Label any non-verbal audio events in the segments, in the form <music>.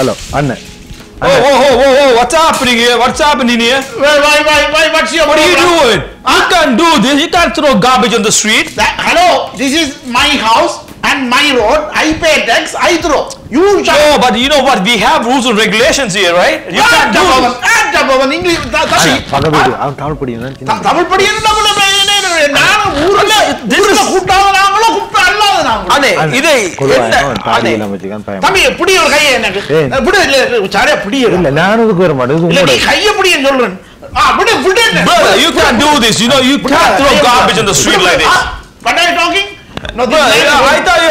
Hello அண்ணன் Whoa, whoa, whoa, whoa, whoa, what's happening here? What's happening here? Why, why, why, why, what's your What are you doing? You can't do this. You can't throw garbage on the street. That, hello, this is my house and my road. I pay tax, I throw. You shut Oh, but you know what? We have rules and regulations here, right? You can't do this. and Pavavan, English, த- தம்பி, பக்கத்து வீடு அவன் தமிழ் தமிழ் படி என்ன தமிழ் படி என்ன, என்ன, நாங்க ஊர்ல This ஊர்ல அண்ணே, இதை என்ன- அண்ணே, தாடியெல்லாம் வச்சுக்கான் பயம் தம்பி பிடி ஒரு கையை எனக்கு ஏய். பிடி இல்ல சரியா பிடி இல்ல நானும் இதுக்கு வர மாட்டேன் இது இல்ல நீ உங்களோட கையை பிடின்னு சொல்றேன் ஆ பிடி பிடி Brother, you can't do this. You know, you can't throw garbage on the street like this. What are you talking? No, this Brother, lady- I thought you,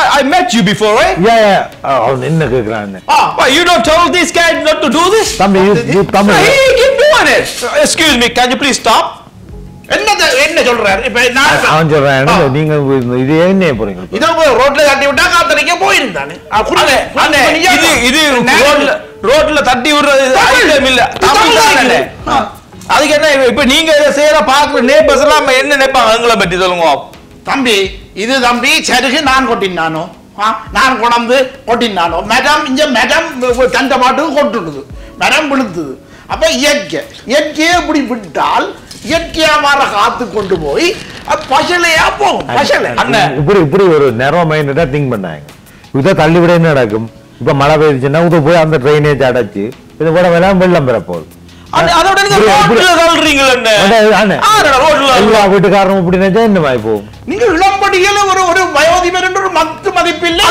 I, I met you before, right? ஏ ஏ, அவன் என்ன கேக்குறான் ஆ, Why, you don't tell this guy not to do this? தம்பி you- you Why, Tamil he keep doing it. Excuse me, can you please stop? என்னது என்ன சொல்றாரு? இப்ப நான் அவன் சொல்றான். நீங்க இது என்ன போறீங்க? இதோ போய் ரோட்ல தட்டி விட்டா காத்தடிக்க போயிருந்தானே. இது இது ரோட்ல ரோட்ல தட்டி விடுறது. ஐட்டம் இல்ல. அதுக்கு என்ன இப்ப- நீங்க இதை செய்யற பாக்குற நேபர்ஸ் எல்லாம் நம்ம என்ன நினைப்பாங்க? எங்களை பத்தி சொல்லுங்க. தம்பி இது தம்பி சருகு நான் கொட்டினானோ? ஆ, நான் கொண்டாந்து கொட்டினானோ? மேடம் இங்க மேடம் தந்த பாட்டுக்கு கொட்டுடுது. மேடம் விழுத்துது அப்ப இயற்கை. இயற்கையை இப்படி விட்டால் இயற்கையா வர காத்து கொண்டு போய் பசலையா போகும். பசலை. இப்படி இப்படி ஒரு நேரோ மைண்டடா திங்க் பண்ணாங்க. இதை தள்ளி விட என்ன நடக்கும்? இப்ப மழை பெய்யுச்சுன்னா இது போய் அந்த ட்ரைனேஜ் அடைச்சு இது கூட எல்லாம் வெள்ளம் பெற போகுது. அண்ணே, அதோட நீங்க இப்படி- நினைச்சா என்ன போகும்? நீங்க இளம்படியில ஒரு ஒரு வயோதிபர் என்று ஒரு மத்து மதிப்பில்லை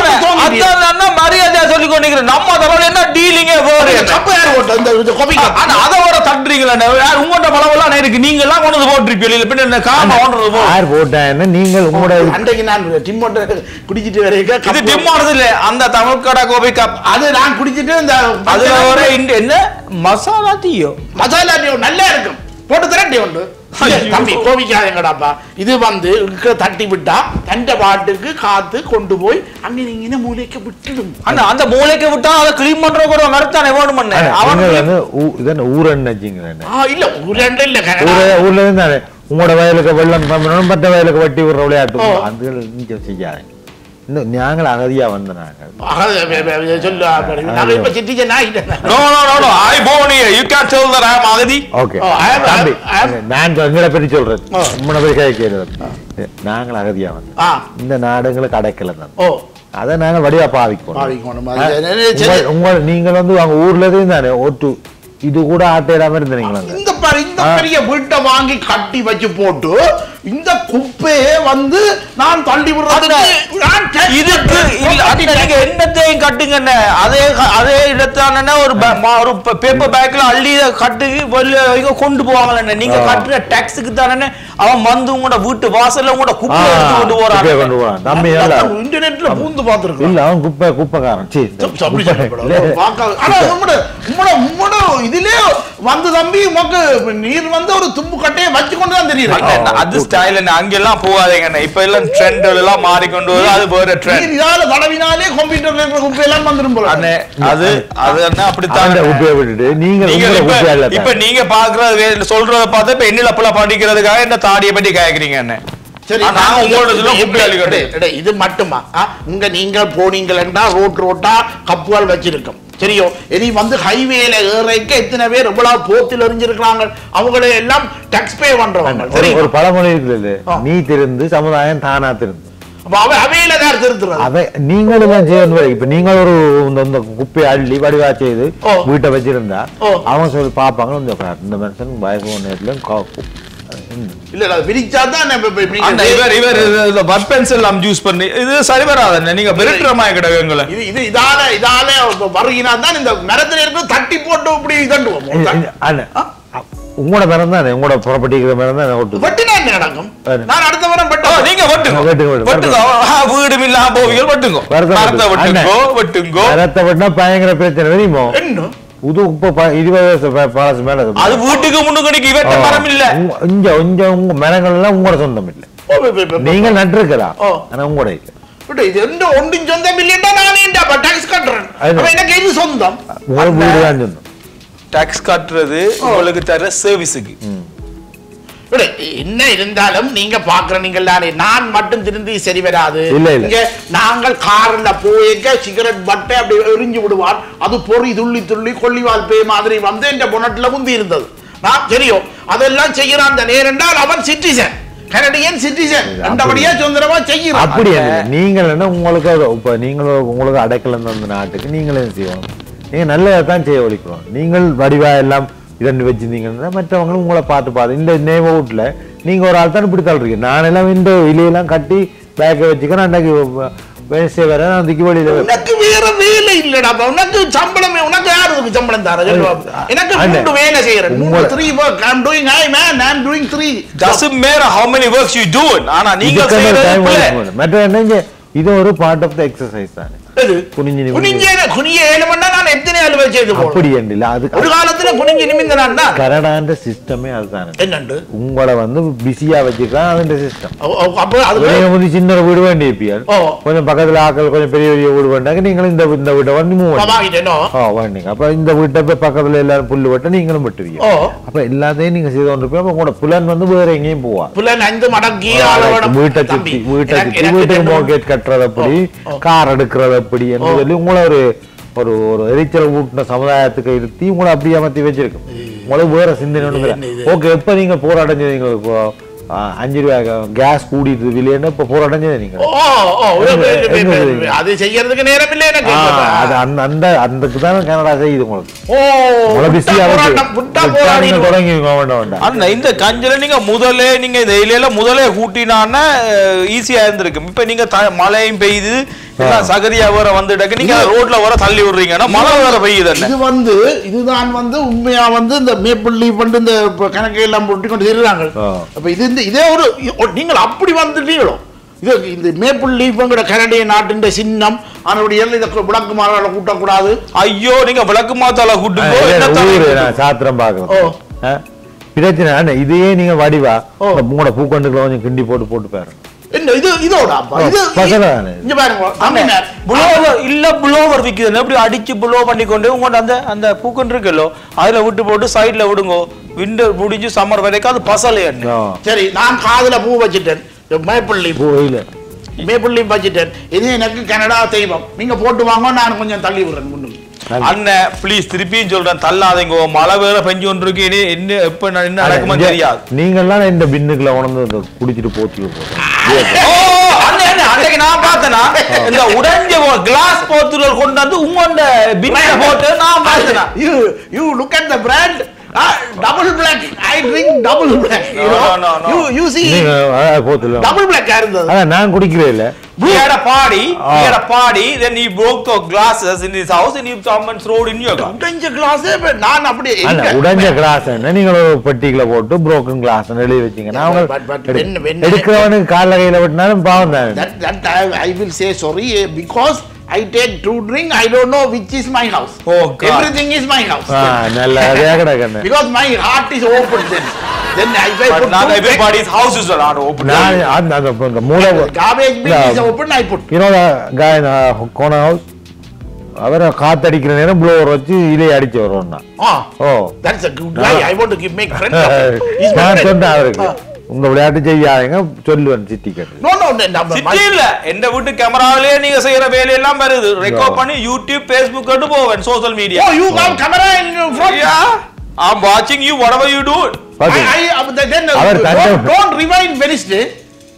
மரியாதையா சொல்லி கொண்டிருக்கிறேன். நம்ம அதோட என்ன டீலிங்கே போறீங்க ஆனா அதோட தட்டுறீங்களே உங்கள்ட்ட பழவெல்லாம் இருக்கு. நீங்க எல்லாம் கொண்டு வந்து போட்டிருப்பீங்க இல்ல பின்ன காம ஓடுறது யார் போட்டான்னு நீங்கள் உங்களோட அன்றைக்கு நான் டிம்மோட்ட குடிச்சிட்டு வரைக்கும் இது டிம்மானது இல்ல அந்த தமிழ் கடை கோபி கப். அது நான் குடிச்சிட்டு இந்த அதுல இந்த- என்ன? மசாலா டீயோ? மசாலா நல்லா இருக்கும். போட்டு தரேன் டீ உண்டு. தம்பி கோபிக்காதங்கடாப்பா. இது வந்து தட்டி விட்டா தண்ட பாட்டுக்கு காத்து கொண்டு போய் அங்க நீங்க மூளைக்கு விட்டுடும். அண்ணா அந்த மூளைக்கு விட்டா அதை கிளீன் பண்ற கூட மரத்தானே வேணும் அண்ணே, அவன் நீங்கள் வந்து இல்ல ஊரண்டு இல்ல ஊர்ல இருந்தானே உங்களோட வயலுக்கு வெள்ளம் மற்ற வயலுக்கு வட்டி விடுற விளையாட்டு. அந்த செய்யாதீங்க. இன்னும் நாங்கள் அகதியா வந்த நாங்கள். நான் எங்களை பற்றி சொல்றேன். உங்களை பற்றி கேட்கிறது நாங்கள் அகதியா வந்தோம் இந்த நாடுங்களுக்கு அடைக்கல தான் ஓ அதை நாங்கள் வடிவா பாவிக்கணும் நீங்கள் வந்து அங்க ஊர்ல இருந்தானே ஒட்டு இது கூட ஆட்டையிடாம இருந்தீங்களா இந்த. பெரிய வீட்டை வாங்கி கட்டி வச்சு போட்டு இந்த குப்பையே வந்து நான் தள்ளி இதுக்கு நீங்க என்னத்தையும் கட்டுங்க. அதே அதே இடத்தான ஒரு ஒரு பேப்பர் பேக்ல அள்ளி கட்டி வெளிய இங்க கொண்டு போவாங்கல்ல அண்ணே. நீங்க. கட்டுற டாக்ஸுக்கு தானே அவன் வந்து உங்களோட வீட்டு வாசல்ல உங்களோட ஆ, குப்பை எடுத்து கொண்டு போறான் கொண்டு போறான் தம்பி நல்லா இன்டர்நெட்ல பூந்து பார்த்திருக்கோம் இல்ல அவன் குப்பை குப்பைக்காரன் சீ, அப்படி குப்பை- சொல்லக்கூடாது. இல்ல, பார்க்காத- ஆனா உம்மோட உம்மோட உம்மோட இதுலயே வந்து தம்பி உமக்கு நீர் வந்து ஒரு தும்பு கட்டையை வச்சு கொண்டு தான் தெரியுது. அண்ணே, அது ஸ்டைல் என்ன அங்கெல்லாம் போகாதீங்க. இப்ப எல்லாம் ட்ரெண்ட் எல்லாம் மாறிக்கொண்டு வருது. அது வேற ட்ரெண்ட் இதால தடவினாலே கம்ப்யூட்டர்ல இருக்கிற குப்பை எல்லாம் வந்துரும் போல. அது அது என்ன அப்படித்தான். குப்பையை விட்டுட்டு நீங்க நீங்க இப்ப நீங்க பாக்குறது சொல்றத பார்த்தா இப்ப எண்ணில அப்பெல்லாம் படிக்கிறதுக்காக என்ன தாடியை பத்தி கேக்குறீங்க என்ன இது- மட்டுமா? ஆ, இங்க நீங்கள் போனீங்கன்னா ரோட் ரோட்டா கப்புகள் வச்சிருக்கும். சரியோ இனி வந்து ஹைவேல ஏறைக்க எத்தனை பேர் இவ்வளவு போத்தில் எறிஞ்சிருக்கிறாங்க அவங்களை எல்லாம் டாக்ஸ் பே பண்றவங்க சரி ஒரு பழமொழி இருக்குது. நீ திருந்து சமுதாயம் தானா திருந்து நீங்களும் தான் செய்யணும். இப்ப நீங்கள் ஒரு இந்த குப்பையை அள்ளி வடிவா செய்து. வீட்டை வச்சிருந்தா. அவங்க சொல்லி பார்ப்பாங்க இந்த இந்த மனுஷன் வயசு நேரத்துல இல்ல தான் இவர் இவர் இந்த பட் பென்சில் யூஸ் பண்ணி இது சரி வராது நீங்க மாதிரி கிடக்கு எங்களை இது இது இதால இதால வருகினா தான் இந்த மரத்துல தட்டி போட்டு இப்படி இதண்டுவோம் உங்களோட மரம் தானே? உங்களோட ப்ராப்பர்ட்டிக்கு மரம் தான்? ஓட்டு வெட்டினா என்ன நடக்கும்? சரி. நான் அடுத்த வாரம் ஓ, வெட்ட நீங்க வெட்டுங்க. வெட்டுங்க, வீடு இல்லாம போவீங்க வெட்டுங்க. மரத்தை வெட்டுங்க. வெட்டுங்கோ அண்ணே. வெட்டுங்கோ. மரத்தை வெட்டினா பயங்கர பிரச்சனை தெரியுமோ? என்ன? இது இப்ப ப- இருபது வருஷம் பழசு மேல. அது வீட்டுக்கு முன்னுக்கு இவற்ற. மரம் இல்ல இங்க இங்க உங்க மரங்கள் எல்லாம் உங்களோட சொந்தம் இல்ல நீங்க நட்டிருக்கலாம். ஆனா உங்களோட இல்ல. இது எந்த ஒன்றின் சொந்தம் இல்லையா நானே டாக்ஸ் கட்டுறேன். அது- அப்ப எனக்கு இது சொந்தம்? உங்களோட வீடு தான் சொந்தம். டாக்ஸ் கட்டுறது உங்களுக்கு தர சர்வீஸுக்கு என்ன இருந்தாலும் நீங்க பாக்குற நீங்கள் தானே நான் மட்டும் திருந்தி சரி வராது. இங்க நாங்கள் கார்ல போயிருக்க சிகரெட் பட்டை அப்படி எரிஞ்சு விடுவார். அது பொறி துள்ளி துள்ளி கொள்ளிவால் பேய் மாதிரி வந்து என்ற பொனட்ல முந்தி இருந்தது. நான் தெரியும். அதெல்லாம் செய்யறான் அந்த நேரண்டால் அவன் சிட்டிசன். Canadian citizen. அந்தபடியா சுதந்திரமா செய்யறான் அப்படி நீங்கள் என்ன உங்களுக்கு அது- இப்ப நீங்கள் உங்களுக்கு அடைக்கலம் தந்த நாட்டுக்கு நீங்களே செய்யணும். நீங்க நல்லதை தான் செய்ய ஒழிக்கிறோம் நீங்கள் வடிவா எல்லாம் இதன்னு வச்சிருந்தீங்கன்னா மற்றவங்களும் உங்களை பார்த்து பார்த்து இந்த நேமவுட்ல நீங்க ஒரு ஆள் தான் இப்படி தள்ளுறீங்க? நான் எல்லாம் இந்த இலையெல்லாம் கட்டி பேக்கை வச்சுக்கிறேன் அன்னைக்கு வெனஸ்டே வர நான் திக்கி வழியில உனக்கு வேற வேலை இல்லடா உனக்கு சம்பளம் உனக்கு யாரு இதுக்கு சம்பளம் தர எனக்கு மூன்று வேலை செய்யறேன். உங்களை- three work I am doing I man I am doing three doesn't matter how many works you do ஆனா நீங்க செய்யறது. மற்ற என்ன இங்க இது ஒரு பார்ட் ஆஃப் த எக்ஸசைஸ் தானே. கனடான்ற சிஸ்டமே அதுதானே. என்னண்டு? உங்களை வந்து பிஸியா வச்சுக்கலாம் அதுன்ற சிஸ்டம் வந்து சின்ன வீடு வேண்டி இருப்பீங்க. கொஞ்சம் பக்கத்துல ஆக்கள் கொஞ்சம் பெரிய பெரிய வீடு வேண்டாங்க நீங்களும் இந்த இந்த வீட்டை வந்து மூவ் வேண்டிங்க அப்ப இந்த வீட்டை போய் பக்கத்துல எல்லாரும் புல்லு வெட்ட நீங்களும் வெட்டுவீங்க. அப்ப எல்லாத்தையும் நீங்க செய்து கொண்டிருப்பீங்க. அப்ப உங்களோட புலன் வந்து வேற எங்கேயும் போவா. புலன் ஐந்து மடங்கி வீட்டை சுத்தி வீட்டை சுத்தி வீட்டுக்கு மோகேட் கட்டுறது அப்படி. கார் எடுக்கிறது அப்படி என்று சொல்லி உங்களை ஒரு ஒரு ஒரு எரிச்சல் ஊட்டின சமுதாயத்துக்கு இருத்தி உங்களை அப்படி அமர்த்தி வச்சிருக்கும் உங்களுக்கு வேற சிந்தனை ஓகே எப்ப நீங்க போராட்டம் செய்வீங்க இப்போ அஞ்சு ரூபாய் கேஸ் கூடிட்டு இல்லைன்னு இப்ப போராட்டம் நீங்க? அது செய்யறதுக்கு நேரம் இல்லை எனக்கு அது அந்த அந்த அதுக்கு தான் கனடா செய்யுது உங்களுக்கு. ஓ உங்களை விட்டா பிஸியா போராட்டம், விட்டா போராடி தொடங்கி வேண்டாம் வேண்டாம். அண்ணா இந்த கஞ்சில நீங்க முதலே நீங்க இந்த இலையில முதலே கூட்டினான்னா ஈஸியா இருந்திருக்கும். இப்ப நீங்க மழையும் பெய்யுது சகதியா வேற வந்துட்டாக்க. நீங்க ரோட்ல வர தள்ளி விடுறீங்கன்னா மழை வேற பெய்யுது இது வந்து இதுதான் வந்து உண்மையா வந்து இந்த மேப்பிள் லீவ் வந்து இந்த கணக்கை எல்லாம் போட்டு கொண்டு இருக்கிறாங்க ஆ. அப்ப இது இந்த இதே ஒரு நீங்கள் அப்படி வந்துட்டீங்களோ? இது இந்த மேப்பிள் லீஃப்ங்கிற கனடிய நாட்டின் சின்னம் அதனுடைய இதை விளக்கு மாறால கூட்டக்கூடாது. ஐயோ நீங்க விளக்கு மாத்தால கூட்டு? சாத்திரம். ஆ? பிரச்சனை இதையே நீங்க வடிவா. உங்களோட பூக்கண்டுகளை கொஞ்சம் கிண்டி போட்டு போட்டு பாருங்க என்ன இது இதோட இது. இங்க பாருங்க. புலோவர் இல்ல புலோவர் விக்குது. எப்படி அடிச்சு புலோ பண்ணி கொண்டு உங்கள்ட்ட அந்த அந்த பூக்கன் இருக்குல்லோ அதுல விட்டு போட்டு சைடுல விடுங்க. விண்டர் முடிஞ்சு சம்மர் வரைக்கும் அது பசலை என்ன? ஆ. சரி நான் காதுல பூ வச்சுட்டேன். மேப்பிள் லீஃப் பூ. இல்ல மேப்பிள் லீஃப் வச்சுட்டேன். இது எனக்கு கனடா தெய்வம். நீங்க போட்டு வாங்க நான் கொஞ்சம் தள்ளி விடுறேன் முன்னுக்கு. அண்ணன் ப்ளீஸ் திருப்பியும் சொல்றேன் தள்ளாதீங்க. மழை வேற பெஞ்சு கொண்டு இருக்கு இனி என்ன எப்ப நான் என்ன நடக்குமோ தெரியாது. நீங்கெல்லாம் இந்த பின்னுக்குள்ள உணர்ந்து குடிச்சிட்டு போத்துக்க போறோம் அண்ணே, அண்ணே, அன்னைக்கு நான் பார்த்தேனா இந்த உடைஞ்ச கிளாஸ் போத்துகள் கொண்டு வந்து உங்களோட பின்ன போட்டு நான் பார்த்தேனா? <laughs> You you look at the brand. Double black. I drink double black you No, know. no, no, no. you you see நீங்க போத்துல double black ஆ இருந்தது. அதான் நான் குடிக்கிறே இல்ல. We had a party, Ah. we had a party, then he broke the glasses in his house and he someone threw it in your car. உடைஞ்ச glass நான் அப்படி அல்ல உடைஞ்ச class என்ன நீங்க ஒரு பெட்டிக்குள்ள போட்டு broken glass எழுதி வச்சீங்கன்னா அவங்க எடுக்கிறவனுக்கு கால்ல கையில விட்டினாலும் பாவம் தான் that that I, I will say sorry eh, because I take two drink I don't know which is my house Oh, God. everything is my house ஆ, நல்ல அதே கிடக்கண்ணே because my heart is open then then I, I put not everybody's houses are not open. நான் அந்த அந்த இந்த மூளை garbage bin is open I put you know the guy in uh, corner house அவரை காத்தடிக்கிற நேரம் blower வச்சு இலையை அடிச்சு வருவோம்னா ah O that's a good guy I want to give make friend of him. He's my நான். சொன்னேன் அவருக்கு Ah. உங்க விளையாட்டு செய்யாதீங்க சொல்லுவேன் சிட்டி கட்டு இல்ல. எந்த வீட்டு கேமராவிலே நீங்க செய்யற வேலையெல்லாம் வருது. ரெக்கார்ட் பண்ணி யூடியூப் ஃபேஸ்புக் கட்டு போவேன் social media you have camera in front. Yeah. I'm watching you whatever you do. பாத்து. I, I, uh, then uh, அவர் don't, தண்டை- don't rewind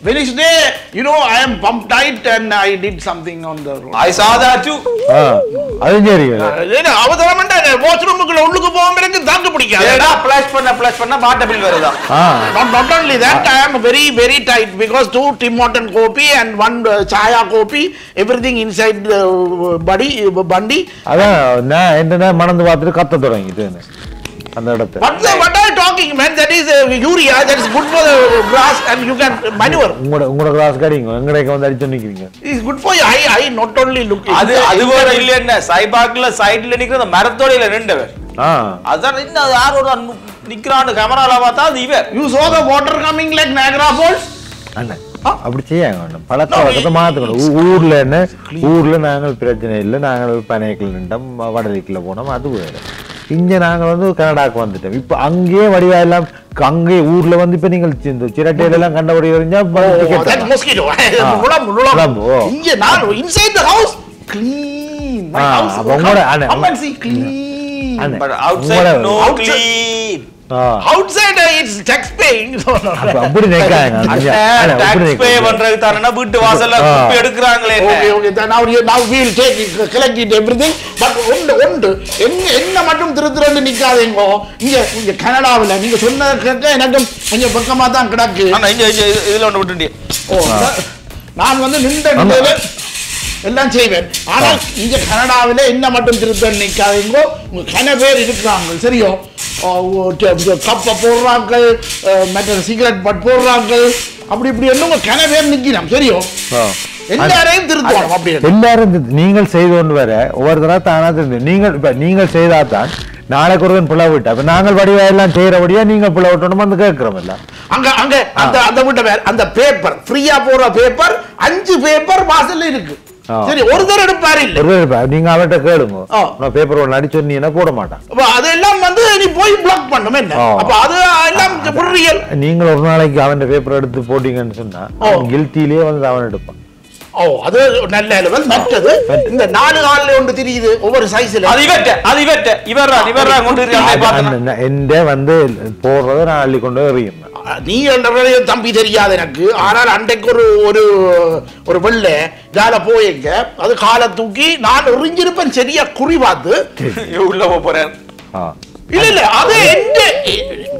Wednesday. Wednesday, you know, I am pumped tight and I did something on the road. i saw that too ஆ, அதுவும் சரி ஏன்னா, அவசரமாண்டா, washroom க்குள்ள உள்ளுக்கு போகும் பிறகு தாக்கு பிடிக்காது. ஏடா ஃபிளாஷ் பண்ண ஃபிளாஷ் பண்ண வாட்டர் பில் வருதா ஆ Not, not only that, I am very, very tight because two Tim Horton coffee and one uh, Chaya coffee, everything inside the uh, body, uh, bandi. அதான் நான் என்ன மணந்து பார்த்துட்டு கத்த தொடங்கிட்டு அந்த இடத்த Talking, man? That is uh, urea, that is good for the grass and you can manure. உங்களோட உங்களோட கிளாஸ் கடிங்க எங்கடைக்கு வந்து அடிச்சு நிக்கிறீங்க? It's good for you. I, I not only look. அது அது வேற இல்ல என்ன? சைபாக்ல சைடுல நிக்கிற அந்த மரத்தோடையில ஆ. அதான் இன்னும் அது யாரோட நிக்கிறான்னு கேமரால பார்த்தா அது இவர் You saw the water coming like Niagara Falls? அண்ணன் அப்படி செய்யாங்க வேண்டாம் பழக்க வழக்கத்தை மாற்றணும் ஊர்ல என்ன? ஊர்ல நாங்கள் பிரச்சனை இல்லை. நாங்கள் பனைக்கில் நின்றோம். வடதிக்கில் போனோம். அது வேறு. இங்க நாங்க வந்து கனடாக்கு வந்துட்டோம் இப்ப அங்கேயே வடிவா எல்லாம் அங்கேயே ஊர்ல வந்து இப்ப நீங்கள் இந்த சிரட்டையில எல்லாம் கண்டபடி இருந்தா ticket that தரலாம். mosquito. நுழம்பு, நுழம்பு, நுழம்பு. ஓ. இங்க நான் inside the house, clean. My Ah, house, அப்ப உங்களோட- <laughs> வீட்டு வாசல்ல எடுக்கறாங்களே என்ன? என்ன மட்டும் திருத்துறன்னு நிக்காதீங்க. இங்க இங்க கனடாவில் நீங்க சொன்ன கேட்க எனக்கு கொஞ்சம் பக்கமா தான் கிடக்கு. இதுல ஒன்று விட்டுண்டியே ஓ, நான் வந்து நின்ற நிலையில எல்லாம் செய்வேன். ஆனால் இங்க கனடாவில என்ன மட்டும் திருத்த நிக்காதீங்க உங்க கன பேர் இருக்கிறாங்க சரியோ? கப்பை போடுறாங்க மற்ற சிகரெட் பட் போடுறாங்க. அப்படி இப்படி என்ன உங்க கன பேர் நிக்கிறோம் சரியோ. எல்லாரையும் திருத்தணும் அப்படி எல்லாரும் நீங்கள் செய்து கொண்டு வர ஒவ்வொருத்தரா தானா தெரிஞ்சு நீங்கள் இப்ப நீங்கள் செய்தாதான் நாளைக்கு ஒருவன் பிள்ளை விட்டா இப்ப நாங்கள் வடிவா எல்லாம் செய்யறபடியா நீங்கள் பிள்ளை விட்டணும் வந்து கேட்கிறோம் இல்ல அங்க அங்க அந்த அந்த வீட்டை அந்த பேப்பர் ஃப்ரீயா போற பேப்பர் அஞ்சு பேப்பர் வாசல்ல இருக்கு. சரி ஒருத்தர் எடுப்பாரு இல்ல. ஒரு இப்ப நீங்க அவர்கிட்ட கேளுங்க. நான் பேப்பர் ஒன்று அடிச்சு சொன்னீங்கன்னா போட மாட்டான் அப்ப அதெல்லாம் வந்து நீ போய் பிளாக் பண்ணும் என்ன. அப்ப அது எல்லாம் புரியல் நீங்கள் ஒரு நாளைக்கு அவன் பேப்பர் எடுத்து போட்டீங்கன்னு சொன்னா ஓ. கில்ட்டிலேயே வந்து அவன் எடுப்பான். ஓ அது நல்ல லெவல் மற்றது இந்த நாலு காலில் ஒன்று தெரியுது ஒவ்வொரு சைஸ்ல அது இவர்ட்ட அது இவர்ட்ட இவர்ரா இவர்ரா கொண்டு இருக்காங்க எந்த வந்து போடுறத நான் அள்ளி கொண்டு எறியும். நீ என்றவரைய தம்பி தெரியாது எனக்கு. ஆனால் அன்றைக்கு ஒரு ஒரு ஒரு வெள்ளை ஜால போயிருக்க. அது காலை தூக்கி நான் எறிஞ்சிருப்பேன் சரியா குறி பார்த்து. உள்ள போறேன். இல்ல இல்ல அது எந்த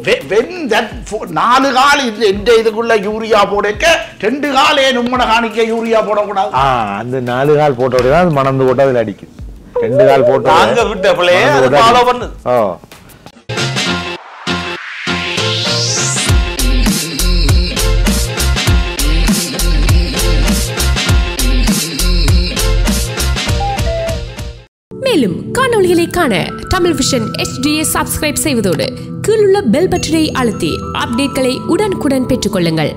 வெ- when that fo- நாலு கால் இது எந்த இதுக்குள்ள யூரியா போடக்க ரெண்டு கால் ஏன் உம்மனை காணிக்க யூரியா போடக்கூடாது? ஆ அந்த நாலு கால் போட்டோட தான் அது மணந்து போட்டு அதில் அடிக்கும். ரெண்டு கால் போட்டு நாங்க விட்ட பிள்ளையே அது ஃபாலோ பண்ணுது ஓ மேலும் காணொளிகளை காண தமிழ் விஷன் HDயை சப்ஸ்கிரைப் செய்வதோடு கீழுள்ள பெல் பட்டனை அழுத்தி அப்டேட்களை உடனுக்குடன் பெற்றுக்கொள்ளுங்கள்.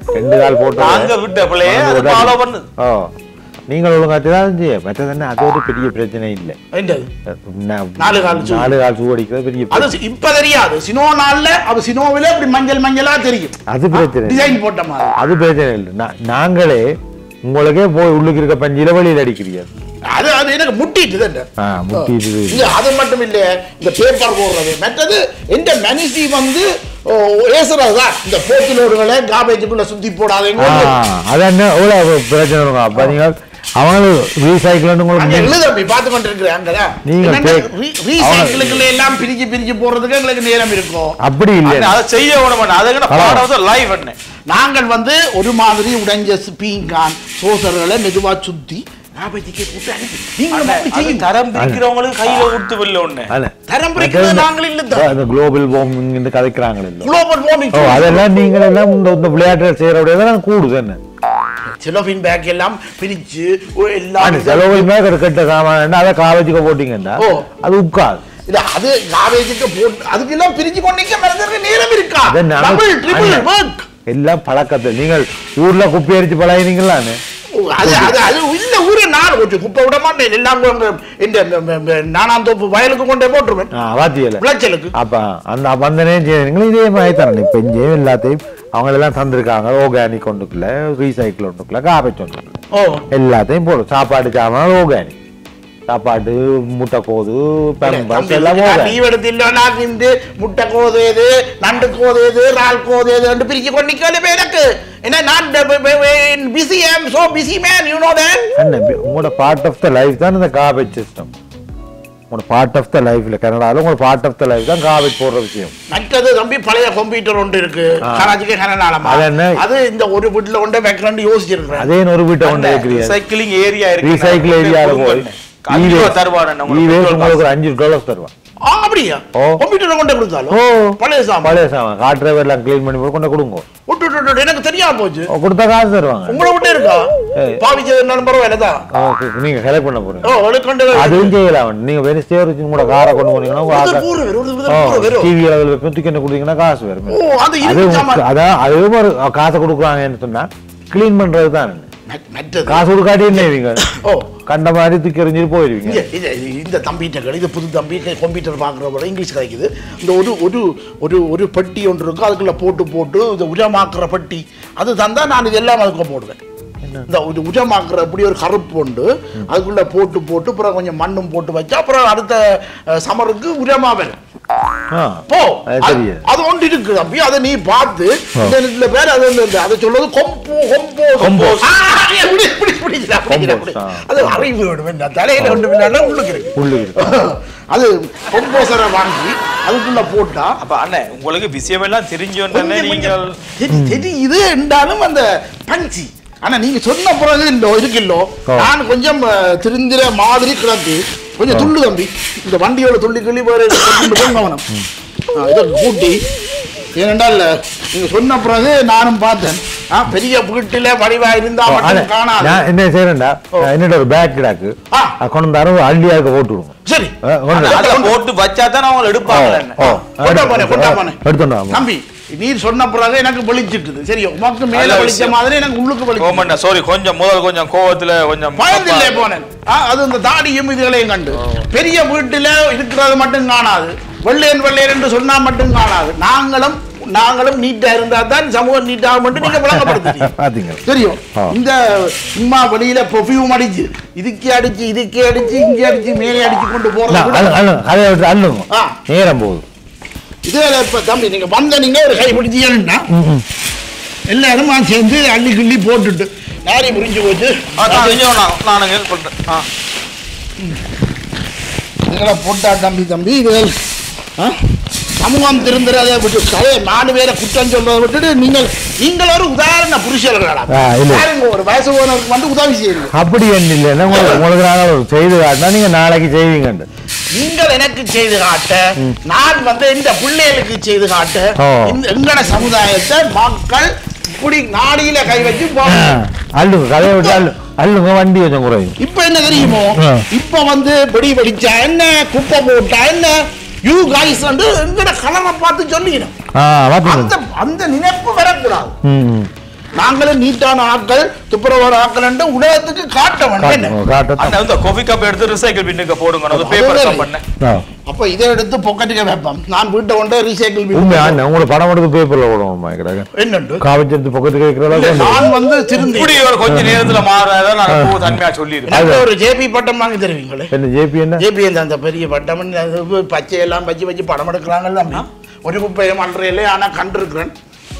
ரெண்டு கால் போட்டு நாங்க விட்ட பிள்ளையே ஃபாலோ பண்ணுது ஓ நீங்கள் ஒழுங்காச்சு தான் செய்ய மற்றது என்ன அது ஒரு பெரிய பிரச்சனை இல்லை நாலு கால். நாலு கால் சூ அடிக்கிறது பெரிய அது. இப்ப தெரியாது. சினோ நாள்ல அது சினோவில இப்படி மஞ்சள் மஞ்சளா தெரியும். அது பிரச்சனை. டிசைன் போட்ட மாதிரி. அது பிரச்சனை இல்லை. நாங்களே உங்களுக்கே போய் உள்ளுக்கு இருக்க பஞ்சில வெளியில் அடிக்கிறீங்க. அது அது எனக்கு முட்டிட்டு முட்டிட்டு அது மட்டும் இல்ல இந்த பேப்பர் போடுறது. மற்றது எந்த மனுஷி வந்து ஏசுறது தான். இந்த போக்கிலோடுகளை காபேஜுக்குள்ள சுத்தி போடாதீங்க அது என்ன? எவ்வளோ பிரச்சனை நீங்கள் அவங்களும் ரீசைக்கிள் அங்க உங்களுக்கு எழுதப்பி பார்த்து கொண்டிருக்கிறேன் நீங்க re- recycling-ல எல்லாம் பிரிச்சு பிரிச்சு போடுறதுக்கு எங்களுக்கு நேரம் இருக்கும். அப்படி இல்லை. அதை செய்ய விட. பார்ட் ஆஃப் லைஃப் என்ன நாங்கள் வந்து ஒரு மாதிரி உடைஞ்ச பீங்கான் சோசர்களை மெதுவா சுத்தி காபேஜுக்கே போட்டு அனுப்பி நீங்களும் அப்படி அது செய்யுங்க. தரம் பிரிக்கிறவங்களுக்கு கையில கொடுத்து வில்ல ஒண்ணு அண்ணே. தரம் பிரிக்கிறது நாங்கள் இல்ல தான். அந்த குளோபல் வார்மிங் கதைக்கிறாங்களே இல்லை குளோபல் வார்மிங் ஓ அதெல்லாம் நீங்கள் எல்லாம் இந்த இந்த விளையாட்டு செய்யறபடியெல்லாம் கூடுது என்ன செலோபின் பேக் எல்லாம் பிரிச்சு ஓ, எல்லாம் செலவு மேல கெட்ட சாமான் அதை காலேஜுக்கு போட்டீங்கன்னா ஓ. அது உட்காது இல்ல அது காவேஜுக்கு போட்டு அதுக்கு எல்லாம் பிரிச்சு கொண்டீங்க மனிதருக்கு நேரம் இருக்கா டபுள் ட்ரிபிள். ஒர்க் எல்லாம் பழக்கத்தை நீங்கள் ஊர்ல குப்பை அடிச்சு பழகினீங்களான்னு அது அது நான் கொஞ்சம் குப்பை விட மாட்டேன். எல்லாம் இந்த நானாந்தோப்பு வயலுக்கு கொண்டே போட்டுருவேன். வாத்தியல. விளைச்சலுக்கு. அப்ப அந்த அப்ப அந்த நேரம் இதே மாதிரி தரணும் இப்ப இங்கேயும் எல்லாத்தையும் அவங்க எல்லாம் தந்திருக்காங்க ஆர்கானிக் ஒன்றுக்குள்ள ரீசைக்கிள் ஒன்றுக்குள்ள காபேஜ் ஒன்றுக்குள்ள எல்லாத்தையும் போடும் சாப்பாடு சாமான் ஆர்கானிக் சாப்பாடு முட்டை கோது பம்பஸ் தம்பி, எல்லாம். லீவ் எடுத்தில்லனா இந்த முட்டை கோதேது நண்டு கோதேது இறால் கோதேது என்று பிரிச்சு கொண்டிக்கல எனக்கு. என்ன நான் busy I'm so busy man you know that உங்களோட பார்ட் ஆஃப் த லைஃப் தான் இந்த காபேஜ் சிஸ்டம் உங்களோட பார்ட் ஆஃப் த லைஃப்ல கனடால உங்களோட பார்ட் ஆஃப் த லைஃப் தான் காபேஜ் போடுற விஷயம். மற்றது தம்பி பழைய கம்ப்யூட்டர் ஒன்று இருக்கு. கராச்சிக்கு கனநாளமா அது என்ன? அது இந்த ஒரு வீட்டுல கொண்டு வைக்கிறேன்னு யோசிச்சிருக்கிறேன். அதே ஒரு வீட்டை கொண்டு வைக்கிறீங்க. ரிசைக்கிளிங் ஏரியா இருக்கு. ரீசைக்கிள் ஏரியாவில் போய் உங்களுக்கு அஞ்சு டாலர்ஸ் தருவான். ஆமா அப்படியா? ஓ. கம்ப்யூட்டர் கொண்டு கொடுத்தாலும் ஓ. பழைய சாமான். பழைய சாமான். எல்லாம் க்ளீன் பண்ணி கொண்டு கொடுங்க. எனக்கு தெரியாம போச்சு. கொடுத்தா காசு தருவாங்க. உங்களை விட்டு இருக்கா? பரவாயில்ல தான். நீங்க செலக்ட் பண்ண போறீங்க. அதுவும் செய்யலாம் நீங்க வெறும் வச்சு கூட காரை கொண்டு போனீங்கன்னா டிவி அளவில் தூக்கி கொடுத்தீங்கன்னா காசு வரும் அதான் அதுவும் ஒரு காசை கொடுக்குறாங்கன்னு சொன்னா க்ளீன் பண்றது தான் மற்றது காசு கொடுக்காட்டி என்ன ஓ. கண்ட மாதிரி தூக்கி எறிஞ்சிட்டு போயிருவீங்க. இந்த தம்பிகிட்ட இது புது தம்பி கம்ப்யூட்டர் பார்க்குறவங்க இங்கிலீஷ் கிடைக்குது இந்த ஒரு ஒரு ஒரு ஒரு பெட்டி ஒன்று இருக்கும் அதுக்குள்ள போட்டு போட்டு இந்த உரமாக்குற பெட்டி. அது தந்தா நான் இது எல்லாம் அதுக்குள்ள போடுவேன். இந்த இது உரமாக்குற அப்படி ஒரு கருப்பு உண்டு. அதுக்குள்ள போட்டு போட்டு அப்புறம் கொஞ்சம் மண்ணும் போட்டு வச்சா அப்புறம் அடுத்த சமருக்கு உரமா வரும். போ. அது ஒன்று இருக்கு தம்பி அதை நீ பார்த்து இந்த பேர் அது வந்து அதை சொல்றது கொம்போ கொம்போ. ஆ, இப்படி இப்படி இப்படி. அது அறிவு வேணும். என்ன தலையில ஒன்று பின்னாடி உள்ளுக்கு இருக்கு. உள்ளுக்கு அது கொம்போசரை வாங்கி அதுக்குள்ள போட்டா அப்ப அண்ணே உங்களுக்கு விஷயம் எல்லாம் தெரிஞ்சோன்னு நீங்கள் தெரியுது என்றாலும் அந்த பஞ்சி. ஆனா நீங்க சொன்ன பிறகு இல்லோ இருக்குல்லோ. நான் கொஞ்சம் திருந்திர மாதிரி கிடக்கு. கொஞ்சம் துள்ளு தம்பி. இந்த வண்டியோட துள்ளி கிள்ளி வேறு கவனம். இதை கூட்டி. ஏனென்றால் நீங்க சொன்ன பிறகு நானும் பார்த்தேன். பெரிய வீட்டில வடிவா இருந்தா நான் என்ன செய்யறேன்டா என்னோட ஒரு பேக் கிடாக்கு. கொண்டு வந்து அள்ளியாக போட்டு விடுவோம் சரி. போட்டு வச்சா தான் அவங்க எடுப்பாங்க வா. தம்பி நீர் சொன்ன பிறகு எனக்கு வெளிச்சிட்டுது சரி உமக்கு மேல வெளிச்ச விஷயம். மாதிரி எனக்கு உள்ளுக்கு வெளிச்சம் சாரி கொஞ்சம் முதல் கொஞ்சம் கோவத்துல கொஞ்சம் பயந்தில்லை போனேன். அது இந்த தாடியும் இதுகளையும் கண்டு. பெரிய வீட்டுல இருக்கிறது மட்டும் காணாது. வெள்ளையன் வெள்ளையன் என்று சொன்னா மட்டும் காணாது. நாங்களும் நாங்களும் நீட்டா இருந்தா தான் சமூகம் நீட்டாக மட்டும் நீங்க விளங்கப்படுத்துறீங்க <laughs> பாத்தீங்க தெரியும். இந்த சும்மா வெளியில பெர்ஃபியூம் அடிச்சு இதுக்கே அடிச்சு இதுக்கே அடிச்சு இங்கே அடிச்சு மேலே அடிச்சு கொண்டு போறது. நேரம் போகுது. இதுல இப்ப தம்பி நீங்க வந்த நீங்க ஒரு கை பிடிச்சீங்கன்னா எல்லாரும் சேர்ந்து அள்ளி கிள்ளி போட்டுட்டு நாரி முறிஞ்சு போச்சு. நான் ஹெல்ப் ஆ. இதெல்லாம் போட்டா தம்பி தம்பி இது ஆ? சமூகம் திருந்துறதை விட்டு கதையை நாலு பேரை குற்றம் சொல்றதை விட்டுட்டு நீங்கள் நீங்கள் ஒரு உதாரண புருஷர்களா இல்ல. பாருங்க ஒரு வயசு போனவருக்கு வந்து உதவி செய்யுங்க அப்படி என்ன இல்லைன்னா உங்களுக்கு ஒரு செய்து காட்டினா நீங்க நாளைக்கு செய்வீங்கண்டு. நீங்கள் எனக்கு செய்து காட்ட நான் வந்து இந்த பிள்ளைகளுக்கு செய்து காட்ட எங்கட சமுதாயத்தை மக்கள் இப்படி நாடியில கை வச்சு அள்ளுங்க கதையை விட்டு அள்ளு. அள்ளுங்க வண்டி கொஞ்சம் குறையும். இப்ப என்ன தெரியுமோ. இப்ப வந்து வெடி வெடிச்சா என்ன குப்பை போட்டா என்ன? யூ காய்ஸ் வந்து எங்கட கலரை பார்த்து பாத்தீங்க அந்த அந்த நினைப்பு வரக்கூடாது. நாங்களும் நீட்டான ஆட்கள் துப்புரவான ஆட்கள் என்று உலகத்துக்கு காட்ட வேண்டும். காஃபி கப் எடுத்து ரிசைக்கிள் பின்னுக்கு போடுங்க. பேப்பர். கப் ஆ. அப்ப இதை எடுத்து பொக்கெட்டுக்கு வைப்போம். நான் வீட்டை கொண்டு ரீசைக்கிள் அண்ணே, உங்களை படம் எடுத்து பேப்பர்ல போடணுமா கிடக்கு? என்னண்டு? காவிச்சு எடுத்து பக்கத்துக்கு வைக்கிற இல்ல, அளவுக்கு நான் வந்து இப்படி ஒரு கொஞ்ச நேரத்துல மாறாத நான் தன்மையா சொல்லிடுறேன் ஒரு ஜேபி பட்டம் வாங்கி தருவீங்களே? என்ன ஜேபி என்ன? ஜேபி அந்த அந்த பெரிய பட்டம்? பச்சை எல்லாம் வச்சு வச்சு படம் எடுக்கிறாங்கல்ல. ஒரு குப்பையும் அன்றையிலே ஆனா கண்டிருக்கிறேன்.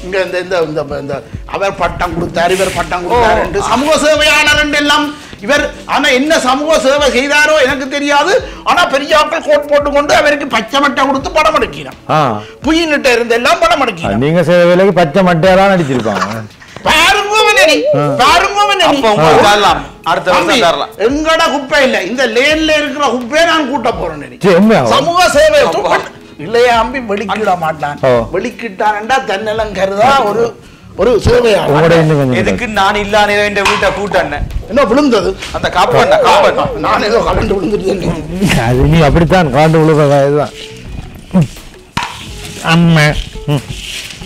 இங்க இந்த இந்த இந்த அவர் பட்டம் கொடுத்தார் இவர் பட்டம் கொடுத்தார் என்று சமூக சேவையாளர் என்று எல்லாம் இவர் ஆனா என்ன சமூக சேவை செய்தாரோ எனக்கு தெரியாது. ஆனா பெரிய ஆட்கள் கோட் போட்டுக்கொண்டு அவருக்கு பச்சை மட்டை கொடுத்து படம் எடுக்கிறான் ஆ. புயின்கிட்ட இருந்து எல்லாம் படம் எடுக்கிறான் நீங்க செய்த வேலைக்கு பச்சை மட்டையெல்லாம் தரலாம் எங்கட குப்பை இல்ல. இந்த லேன்ல இருக்கிற குப்பையை நான் கூட்ட போறேன்? சமூக சேவை இல்லையா அம்பி வெளிக்கிட மாட்டான். வெளிக்கிட்டான்டா தன்னலம் கருதா ஒரு ஒரு சேவையா உங்களோட இன்னும் கொஞ்சம் எதுக்கு நான் இல்லாத என் வீட்டை கூட்டண்ணேன் என்ன விழுந்தது? அந்த கப்பண்ண கப்பன் நான் ஏதோ கலண்டு விழுந்துட்டு அது நீ அப்படித்தான் காண்டு விழுத இதுதான். அம்மா.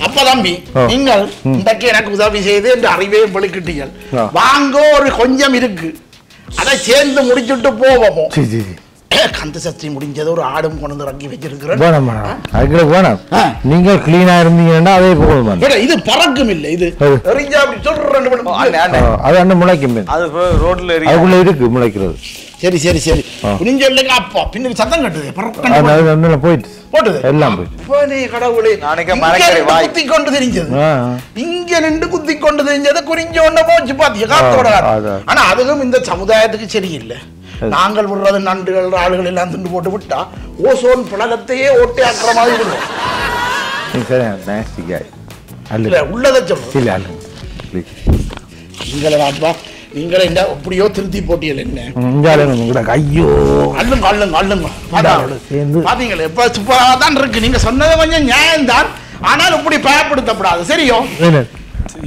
அப்ப தம்பி. நீங்கள் இன்றைக்கு எனக்கு உதவி செய்து என்று அறிவே வெளிக்கிட்டீர்கள். வாங்க ஒரு கொஞ்சம் இருக்கு. அதை சேர்ந்து முடிச்சுட்டு போவோமோ? சரி சரி. கந்த சஷ்டி முடிஞ்சது ஒரு ஆடும் கொண்டு வந்து இறங்கி வச்சிருக்கிறேன் வேணாம் வேணாம் அதுக்கு வேணாம் ஆ. நீங்க கிளீனா இருந்தீங்கன்னா அதே. ஏடா, இது பறக்கும் இல்ல இது அது. எறிஞ்சா அப்படி சொல்ற ரெண்டு அண்ணே. அது அண்ணன் முளைக்கும். அது ரோட்ல எரிய அதுக்குள்ள இருக்கு முளைக்கிறது சரி சரி சரி ஆ. புரிஞ்சல்லைங்க அப்பா பின்னாடி சத்தம் கட்டுது போயிட்டு போட்டுது எல்லாம் போயிட்டு கடவுளே. குத்தி கொண்டு தெரிஞ்சது. இங்க நின்று குத்தி கொண்டு தெரிஞ்சது குறிஞ்ச ஒண்ணு போச்சு பாத்தியா காத்தோட. ஆனா அதுவும் இந்த சமுதாயத்துக்கு சரியில்லை. நாங்கள் விடுறது நண்டுகள் ஆளுகள் எல்லாம் திண்டு போட்டு விட்டா ஓசோன் புலகத்தையே ஓட்டி ஆக்குற மாதிரி இருக்கும் உள்ளதை. நீங்களே வாப்பா நீங்கள் எப்படியோ திருத்தி போட்டியல் என்ன? ஐயோ. அள்ளுங்க அள்ளுங்க அள்ளுங்க. பாத்தீங்களா சூப்பராக தான் இருக்கு. நீங்க சொன்னது கொஞ்சம் நியாயம்தான். ஆனால் இப்படி பயப்படுத்தப்படாது. சரியோ?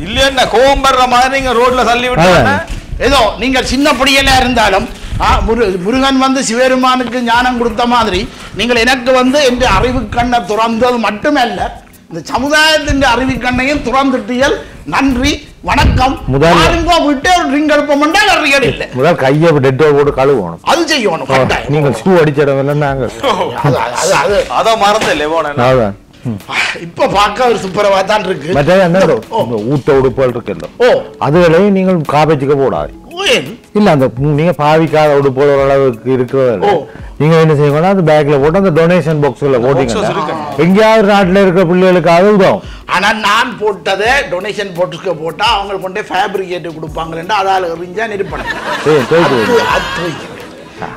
இல்லையா கோவம் மாதிரி நீங்க ரோட்ல தள்ளி விட்டாங்க. ஏதோ நீங்கள் சின்ன படியலா இருந்தாலும் முரு- முருகன் வந்து சிவபெருமானுக்கு ஞானம் கொடுத்த மாதிரி நீங்கள் எனக்கு வந்து என் அறிவு கண்ணை துறந்தது மட்டுமல்ல இந்த சமுதாயத்தின் அறிவு கண்ணையும் துறந்துட்டியல் நன்றி வணக்கம். பாருங்க விட்டு ஒரு ரிங் எழுப்பமெண்டா அறியல் இல்லை. முதல் கையை டெட்டோ போட்டு கழுவணும். அது செய்யணும். நீங்கள் ஷூ அடிச்சிடம் இல்லை நாங்கள். அது அது அது அத. மறந்தല്ലേ போனேன் அதான். ம். இப்ப பார்க்க ஒரு சுப்பரவா தான் இருக்கு. மற்ற என்ன ஊட்ட உடுப்புகள் இருக்குல்ல. ஓ. அதுகளையும் நீங்கள் காபேஜுக்கு போடாது? இல்ல அந்த நீங்க பாவிக்காத உடுப்புகள் ஓரளவுக்கு இருக்கிறது ஓ. நீங்க என்ன செய்யணும் அந்த பேக்ல போட்டு அந்த டொனேஷன் பாக்ஸ்ல போட்டீங்கன்னா. எங்கேயாவது நாட்டுல இருக்கிற பிள்ளைகளுக்கு அது உதவும். ஆனா நான் போட்டதை டொனேஷன் போட்டுக்க போட்டா அவங்க கொண்டே ஃபேப்ரிகேட் கொடுப்பாங்களேன்னா அதால எறிஞ்சா தோய்த்து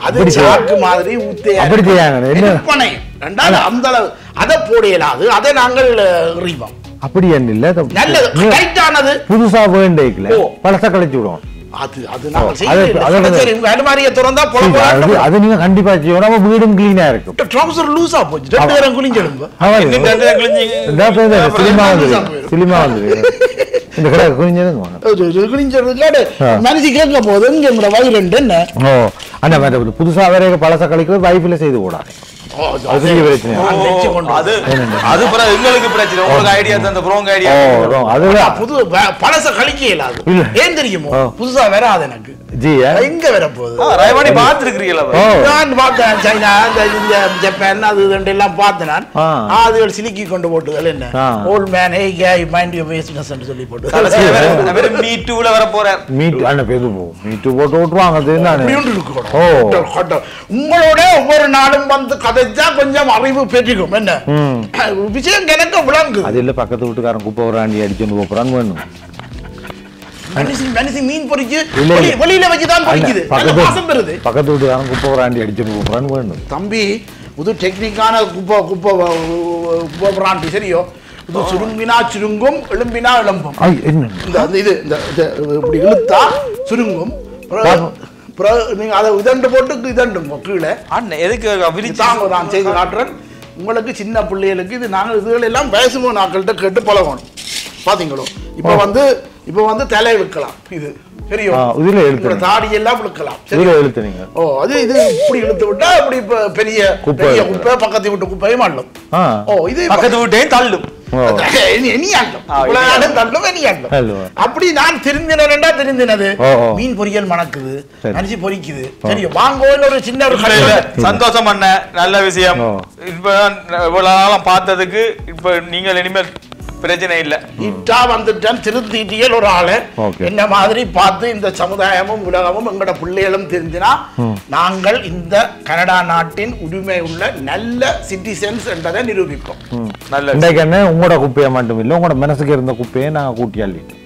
அது சாக்கு மாதிரி ஊத்தே அப்படி செய்யாங்க? நிருப்பணை. ரெண்டாவது அந்த அளவு அதை போட இயலாது அதை நாங்கள் எறிவோம். அப்படி என்ன இல்ல. நல்லது. புதுசா வேண்டிக்கல. பழச கழிச்சு விடுவோம். அது அது அது- நீங்க கண்டிப்பா செய்யணும். நம்ம வீடும் கிளீனா இருக்கும். போச்சு. ரெண்டு ரெண்டு இந்த பேர் தான் சினிமா வந்து லூசா போயிடும். சினிமா வந்து இந்த கடை குனிஞ்சதுங்க குளிஞ்சிடுறது ஆ. மனசு கேட்க போது இங்க வயிறு என்ன? ஓ அந்த புதுசா வேற பழச கழிக்கிறது வைஃபில் செய்து கூடாது அது பெரிய பிரச்சனை நான் வச்சு கொண்டு அது என்னென்ன? அது பிறகு எங்களுக்கு பிரச்சனை. உங்களுக்கு ஐடியா தந்த ப்ரோங்க ஐடியா ஓ wrong. ஆனா, அதுதான். புது வ- பழச கழிக்க இயலாது இல்ல. ஏன் தெரியுமோ? ஆ. புதுசா வராது எனக்கு. ஜி ஆ? எங்க வர போகுது ரயவாணி பாத்துருக்கிறீங்களா ஓ. நான் பார்த்தேன் சைனா இந்த ஜப்பான் அது இதுண்டு எல்லாம் பார்த்தேன் நான் ஆ. அதுகள் சிலுக்கி கொண்டு போட்டுதல் என்ன. Old man okay mind you business சொல்லி போட்டு. மீ டூல வர போறார் மீட் அண்ணா பேரு போ. மீட்டு போட்டு அது என்ன இருக்கணும். உங்களோட ஒவ்வொரு நாளும் வந்து கதைச்சா கொஞ்சம் அறிவு பெற்றிக்கும் என்ன. விஷயம் எனக்கு விளங்குது அது இல்ல பக்கத்து வீட்டுக்காரன் குப்பை வராண்டி அடிச்சுட்டு போறான்னு வேணும் மீன் வெளியில வச்சுதான் பொறிக்குது பக்கத்து வீட்டுக்காரன் குப்பை வராண்டி அடிச்சுட்டு போறான்னு வேணும் தம்பி புது டெக்னிக்கான குப்பை குப்பை பிராண்டி சரியோ இது சுருங்கினா சுருங்கும் இந்த அந்த இது இந்த இப்படி இழுத்தா சுருங்கும் நீங்க அதை இதண்டு போட்டு இதண்டுங்க கீழே. அண்ணன் எதுக்கு தாங்க நான் செய்து காட்டுறேன். உங்களுக்கு சின்ன பிள்ளைகளுக்கு இது நாங்கள் இதுகள் எல்லாம் பேசுவோம் நாங்கள்கிட்ட கேட்டு பழகணும். பாத்தீங்களோ? இப்போ வந்து இப்போ வந்து தலை இழுக்கலாம். இது தெரியும். இதுல இழுக்கணும். உங்களோட தாடி எல்லாம் இழுக்கலாம் இதுல இழுத்து நீங்க ஓ அது இது இப்படி இழுத்து விட்டா இப்படி இப்ப பெரிய பெரிய இழுத்து. குப்பை பக்கத்து விட்டு குப்பையும் அள்ளும். ஆ. ஓ இது பக்கத்து வீட்டையும் தள்ளும். அப்படி நான் திருந்தினேன்டா திருந்தினது. மீன் பொரியல் மணக்குது சரி. அரிசி பொரிக்குது. தெரியும் வாங்கோன்னு ஒரு சின்ன ஒரு சந்தோஷம் அண்ண. நல்ல விஷயம். ஓ. இப்ப இவ்வளவு நாளம் பார்த்ததுக்கு இப்ப நீங்கள் இனிமேல் பிரச்சனை இல்ல. இட்டா வந்துட்டேன் திருத்திட்டியல் ஒரு ஆளு. என்ன மாதிரி பார்த்து இந்த சமுதாயமும் உலகமும் எங்களோட பிள்ளைகளும் தெரிஞ்சினா நாங்கள் இந்த கனடா நாட்டின் உரிமை உள்ள நல்ல சிட்டிசன்ஸ் என்பதை நிரூபிப்போம். நல்ல இன்றைக்கு என்ன? உங்களோட குப்பையை மட்டும் இல்லை உங்களோட மனசுக்கு இருந்த குப்பையை நாங்க கூட்டி அள்ளிட்டோம்